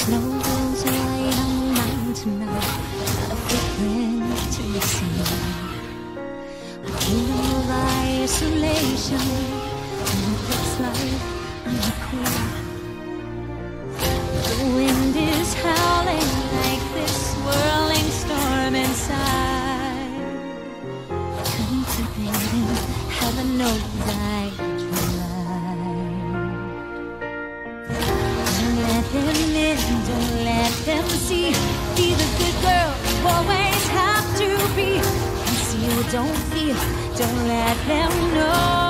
Snow goes white on the mountain a footprint to. A looks like I'm the queen. The wind is howling like this swirling storm inside. Heaven knows I see. Be the good girl you always have to be. Conceal, don't feel, don't let them know.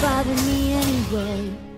bother me anyway.